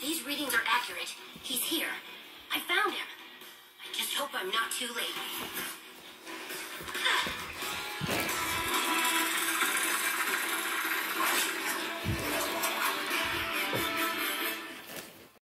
these readings are accurate, he's here. I found him. I just hope I'm not too late.